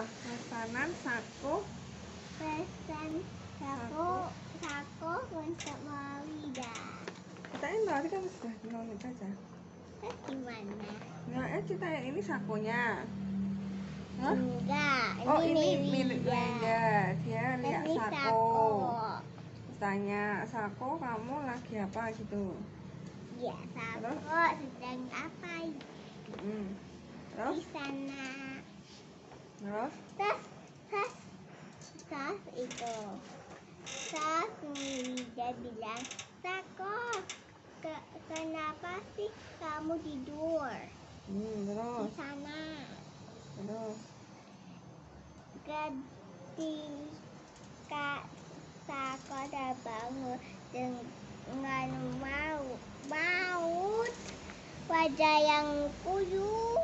apa pesanan saku? Pesan saku saku untuk Maulida. Ceritain dong tadi kan sudah nonton aja terus gimana? Nah eh ceritain ini sakunya. Hah? enggak oh ini milik milik Linda dia lihat Ini saku. tanya saku kamu lagi apa gitu? Ya saku. Sedang apa hmm. di terus? Sana terus? Terus terus terus itu terus Maulida bilang saku ke, kenapa sih kamu tidur? Hmm, di terus sana. Terus? Ketika Sakoda bangun dengan mau maut wajah yang kuyu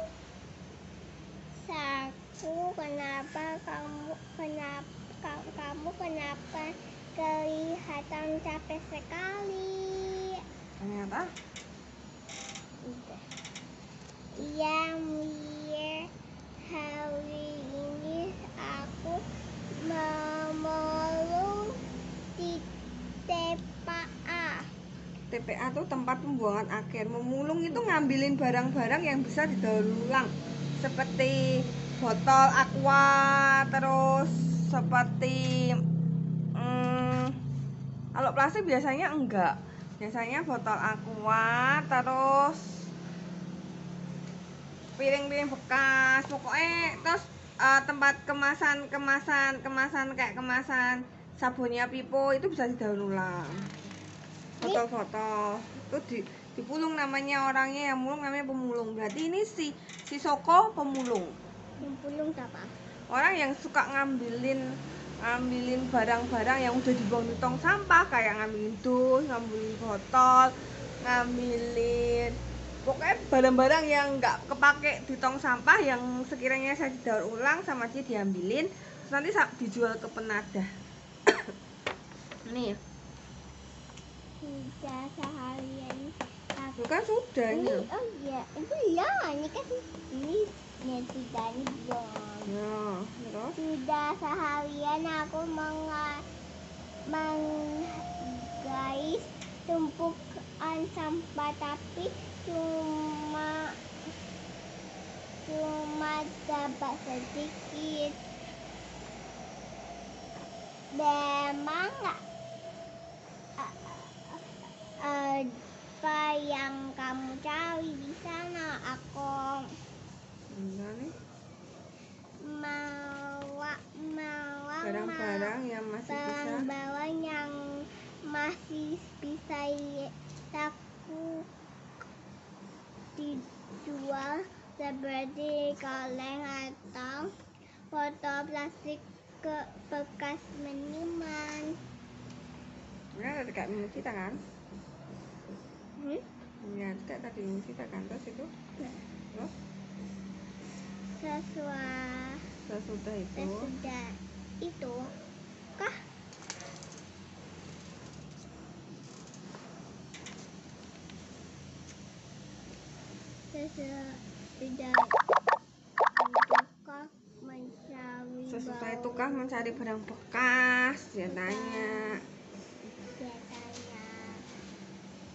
Saku kenapa kamu kenapa kamu kenapa kelihatan capek sekali? Ternyata? Iya, Mir. Hari ini aku memeluk di TPA. TPA tuh tempat pembuangan akhir. Memulung itu ngambilin barang-barang yang bisa didaur ulang. Seperti botol aqua terus seperti hmm, kalau plastik biasanya enggak. Biasanya botol aqua terus piring-piring bekas pokoknya terus eh, tempat kemasan kemasan kemasan kayak kemasan sabunnya pipo itu bisa didaur ulang. Foto-foto itu di dipulung namanya orangnya yang mulung namanya pemulung. Berarti ini si si Soko pemulung pulung apa? orang yang suka ngambilin ngambilin barang-barang yang udah dibuang di tong sampah kayak ngambilin dus ngambilin botol ngambilin pokoknya barang-barang yang nggak kepake di tong sampah yang sekiranya saya didaur ulang sama dia diambilin terus nanti dijual ke penadah. Nih. Sudah seharian. Bukan sudah Ini, oh iya, itu ya, ini kan ini yang sudah terus Sudah seharian aku menga menggais tumpukan sampah tapi cuma cuma dapat sedikit. Memang nggak a- apa yang kamu cari di sana aku Enggak nih barang-barang yang masih bisa barang-barang yang masih bisa aku dijual seperti kaleng atau botol plastik ke bekas minuman. Ini ada dekat minum kita kan? Hmm? Ya, dekat tadi minum kita kan terus itu terus Sesuai sesudah itu? Sesudah itu kah? Sesudah itu kah mencari sesudah itu bau kah mencari barang bekas? Dia tanya. Biasanya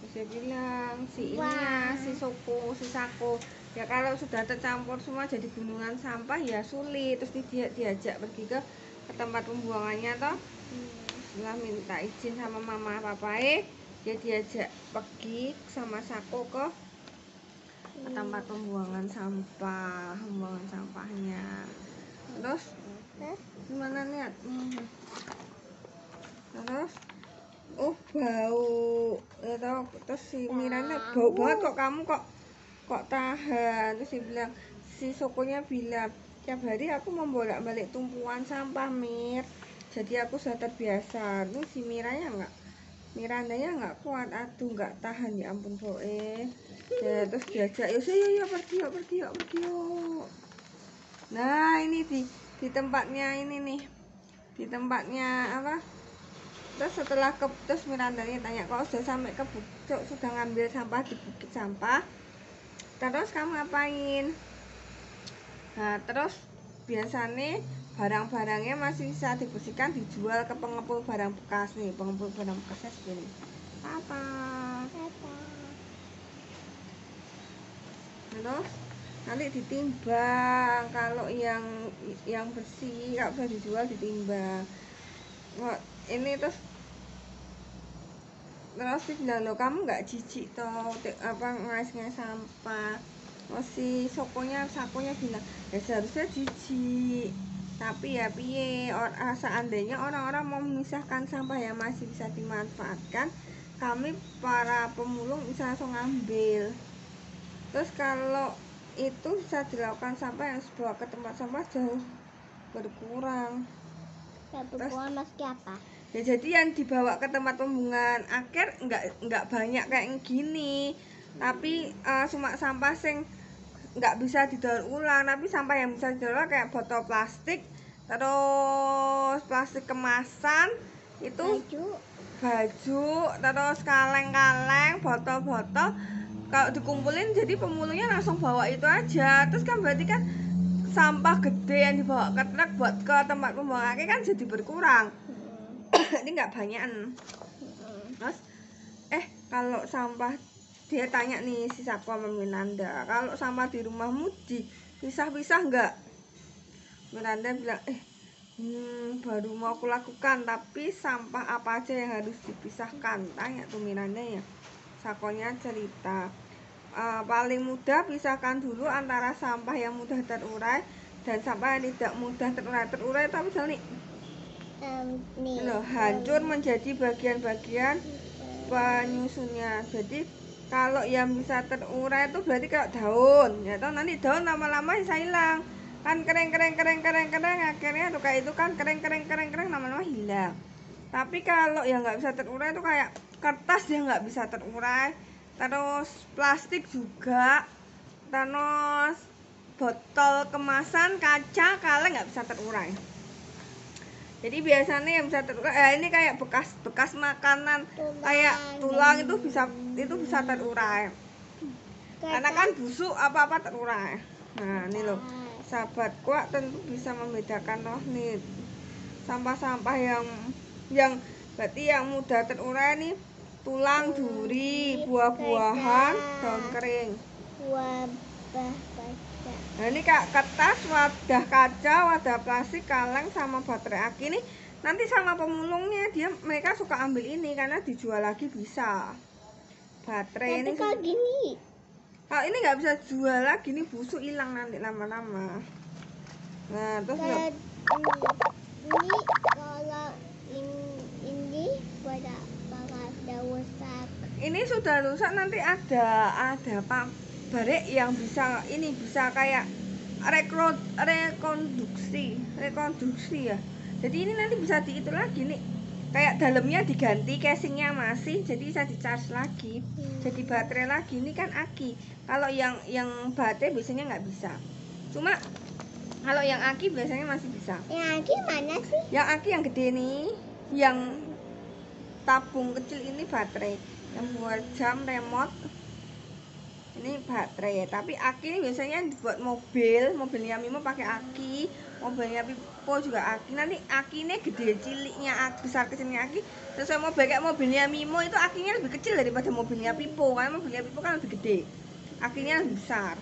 terus dia bilang si ini ya si Soko si Sako ya kalau sudah tercampur semua jadi gunungan sampah ya sulit. Terus dia diajak pergi ke ke tempat pembuangannya toh. Hmm, setelah minta izin sama mama papae dia diajak pergi sama Sako ke ke tempat pembuangan sampah pembuangan sampahnya. Terus terus gimana lihat Hmm. terus oh bau. Ya tau terus si Miranda Bau. banget kok kamu kok kok tahan. Terus dia bilang si Sokonya bilang tiap hari aku membolak balik tumpuan sampah Mir. Jadi aku sudah terbiasa. Terus si Miranya nggak Mirandanya nggak kuat. Aduh nggak tahan. Ya ampun boe. Ya terus diajak yuk yuk yuk pergi yuk pergi yuk pergi yuk. Nah ini di di tempatnya ini nih. Di tempatnya apa? Terus setelah ke terus Miranda ini tanya kalau sudah sampai ke bukit? Sudah ngambil sampah di bukit sampah terus kamu ngapain? Nah terus biasanya barang-barangnya masih bisa dibersihkan dijual ke pengepul barang bekas nih. Pengepul barang bekasnya segini. Apa Apa? terus nanti ditimbang. Kalau yang yang bersih kalau bisa dijual ditimbang. Ini terus terus dia bilang lo kamu nggak jijik toh apa ngais-ngais sampah oh si sokonya sakonya bilang ya seharusnya jijik tapi ya piye or, ah, seandainya orang-orang mau memisahkan sampah yang masih bisa dimanfaatkan kami para pemulung bisa langsung ngambil terus kalau itu bisa dilakukan sampah yang dibawa ke tempat sampah jauh berkurang Terus? buah meski apa? Ya jadi yang dibawa ke tempat pembuangan akhir nggak nggak banyak kayak gini. Tapi eh, cuma sampah sing nggak bisa didaur ulang. Tapi sampah yang bisa didaur ulang kayak botol plastik terus plastik kemasan itu Baju. baju terus kaleng-kaleng botol-botol. Kalau dikumpulin jadi pemulungnya langsung bawa itu aja. Terus kan berarti kan sampah gede yang dibawa ke truk buat ke tempat pembuangan akhir kan jadi berkurang ini nggak banyakan. Terus eh kalau sampah dia tanya nih si sama Miranda kalau sampah di rumahmu dipisah-pisah nggak? Miranda bilang eh hmm, baru mau aku lakukan tapi sampah apa aja yang harus dipisahkan? Tanya tuh Miranda ya. Sakonya cerita "Eh, paling mudah pisahkan dulu antara sampah yang mudah terurai dan sampah yang tidak mudah terurai terurai tapi misalnya nih. Loh, hancur menjadi bagian-bagian penyusunnya. Jadi kalau yang bisa terurai itu berarti kayak daun. Ya toh nanti daun lama-lama bisa hilang. Kan kering kering kering kering kering akhirnya tuh kayak itu kan kering kering kering kering lama-lama hilang. Tapi kalau yang nggak bisa terurai itu kayak kertas yang nggak bisa terurai. Terus plastik juga. Terus botol kemasan kaca kaleng nggak bisa terurai jadi biasanya yang bisa terurai eh, ini kayak bekas bekas makanan kayak tulang itu bisa itu bisa terurai. Karena kan busuk apa apa terurai. Nah ini loh. Sahabat kuat tentu bisa membedakan loh nih. Sampah-sampah yang yang berarti yang mudah terurai nih tulang duri buah-buahan daun kering. Buah. Nah ini kak kertas, wadah kaca, wadah plastik, kaleng sama baterai aki ini nanti sama pemulungnya dia mereka suka ambil ini karena dijual lagi bisa. Baterai Tapi ini kalau gini, kalau ini nggak bisa jual lagi ini busuk hilang nanti lama-lama. Nah terus kalau ini, ini kalau ini ini pada bakal rusak. ini sudah rusak nanti ada ada apa barek yang bisa ini bisa kayak rekro, rekonduksi rekonstruksi ya. Jadi ini nanti bisa di itu lagi nih. Kayak dalamnya diganti casingnya masih jadi bisa di charge lagi. Hmm. jadi baterai lagi ini kan aki. Kalau yang yang baterai biasanya nggak bisa. Cuma kalau yang aki biasanya masih bisa. Yang gimana sih? yang aki yang gede nih yang tabung kecil ini baterai. Yang buat jam remote ini baterai tapi aki ini biasanya dibuat mobil mobilnya Mimo pakai aki mobilnya Pipo juga aki. Nanti aki ini gede ciliknya besar kecilnya aki. Terus saya mau kayak mobilnya Mimo itu akinya lebih kecil daripada mobilnya Pipo karena mobilnya Pipo kan lebih gede. Akinya lebih besar.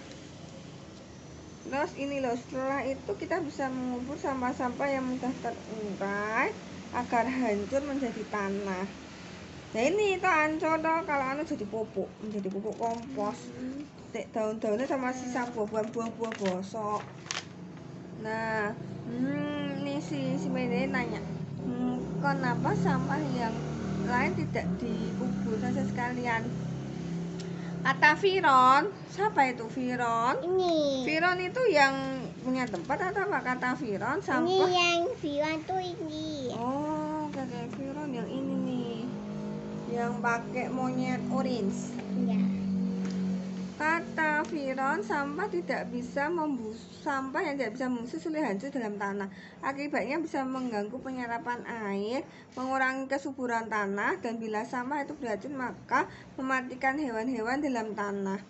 Terus ini loh setelah itu kita bisa mengubur sampah-sampah yang mudah terurai agar hancur menjadi tanah nah ini itu ancur toh kalau anu jadi pupuk menjadi pupuk kompos. Tek daun-daunnya sama sisa buah-buah buah-buah bosok nah hmm, ini si si Mede nanya hmm, kenapa sampah yang lain tidak dikubur saja sekalian? Kata Viron siapa itu Viron? Ini. Viron itu yang punya tempat atau apa? Kata Viron Ini sampah. yang Viwan tuh ini. oh kakek Viron yang ini. nih yang pakai monyet orange Ya. Kata Viron, sampah tidak bisa membus sampah yang tidak bisa membusuk sulit hancur dalam tanah. Akibatnya bisa mengganggu penyerapan air, mengurangi kesuburan tanah, dan bila sampah itu beracun maka mematikan hewan-hewan dalam tanah.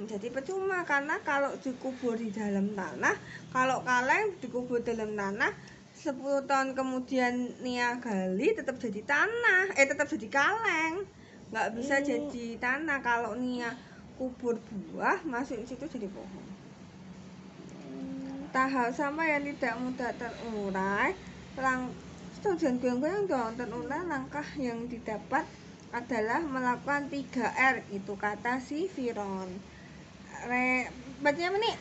jadi percuma karena kalau dikubur di dalam tanah kalau kaleng dikubur dalam tanah 10 tahun kemudian Nia gali tetap jadi tanah. Eh tetap jadi kaleng. Nggak bisa Hmm. jadi tanah. Kalau Nia kubur buah masuk situ jadi pohon. Tahap sampah yang tidak mudah terurai lang tujuan goyang-goyang dong terurai langkah yang didapat adalah melakukan 3R itu kata si Viron. Re, bacanya apa nih?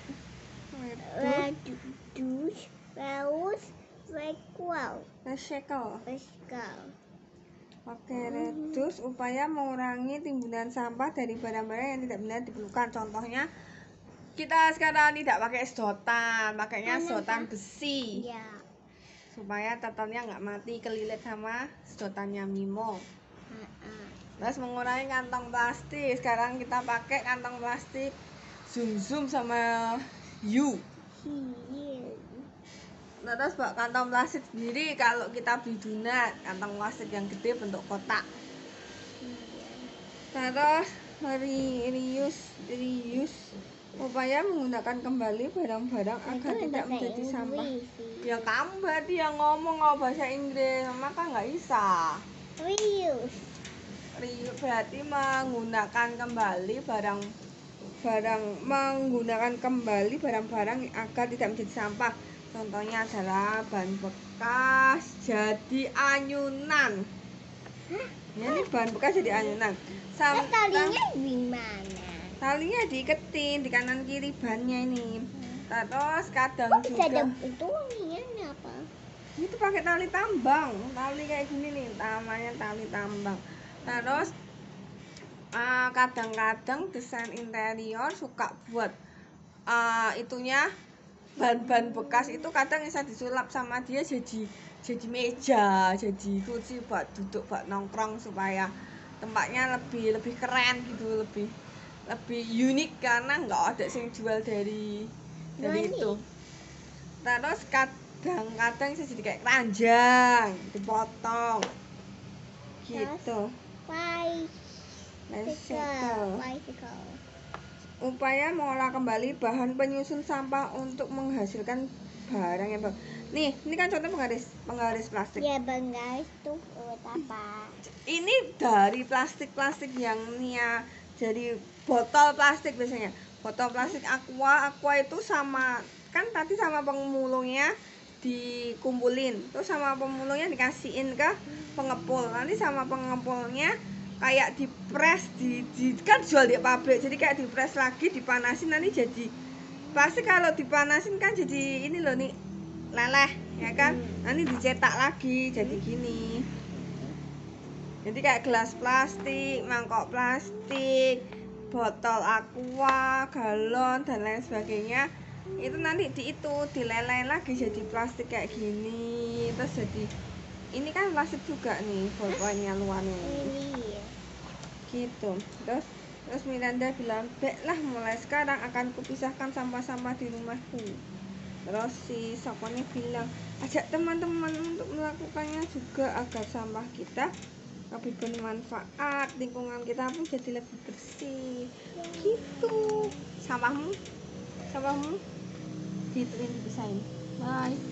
Reduce, Reduce, reus, requel, recycle recycle. Oke, reduce upaya mengurangi timbunan sampah dari barang-barang yang tidak benar diperlukan. Contohnya, kita sekarang tidak pakai sedotan, pakainya sedotan besi Ya. supaya totalnya nggak mati kelilit sama sedotannya Mimo. Terus mengurangi kantong plastik. Sekarang kita pakai kantong plastik Zoom Zoom sama You. Here. Nah, terus buat kantong plastik sendiri kalau kita beli donat, kantong plastik yang gede bentuk kotak. Terus re- reuse, reuse upaya menggunakan kembali barang-barang agar tidak menjadi sampah. Ya kamu berarti yang ngomong nggak bahasa Inggris, maka nggak bisa. Reuse. Reuse berarti menggunakan kembali barang barang menggunakan kembali barang-barang agar tidak menjadi sampah. Contohnya adalah bahan bekas jadi anyunan. Ya, ini bahan bekas jadi anyunan. Terus Sam- talinya gimana? talinya diiketin di kanan kiri bannya ini terus kadang Kok bisa juga itu wanginya apa? itu pakai tali tambang tali kayak gini nih namanya tali tambang terus ah, kadang-kadang desain interior suka buat ah, itunya bahan-bahan bekas itu kadang bisa disulap sama dia jadi jadi meja jadi kursi buat duduk buat nongkrong supaya tempatnya lebih lebih keren gitu lebih lebih unik karena nggak ada yang jual dari dari Nani. itu terus kadang-kadang bisa jadi kayak keranjang dipotong gitu Bicycle. Bicycle. Upaya mengolah kembali bahan penyusun sampah untuk menghasilkan barang yang baru. Nih, ini kan contoh penggaris penggaris plastik. Ya bang guys tuh buat apa? Ini dari plastik-plastik yang Nia jadi botol plastik biasanya. Botol plastik aqua, aqua itu sama kan tadi sama pemulungnya dikumpulin, terus sama pemulungnya dikasihin ke pengepul. Nanti sama pengepulnya kayak dipres di, di kan jual di pabrik jadi kayak dipres lagi dipanasin nanti jadi plastik kalau dipanasin kan jadi ini loh nih leleh ya kan? Nanti dicetak lagi jadi gini. Jadi kayak gelas plastik mangkok plastik botol aqua galon dan lain sebagainya itu nanti di itu dileleh lagi jadi plastik kayak gini. Terus jadi ini kan plastik juga nih botolnya luarnya. Ini. Gitu. Terus terus Miranda bilang baiklah mulai sekarang akan kupisahkan sampah-sampah di rumahku. Terus si Sokone bilang ajak teman-teman untuk melakukannya juga agar sampah kita lebih bermanfaat lingkungan kita pun jadi lebih bersih. Gitu. Sampahmu? Sampahmu? Gitu yang dipisahin. Bye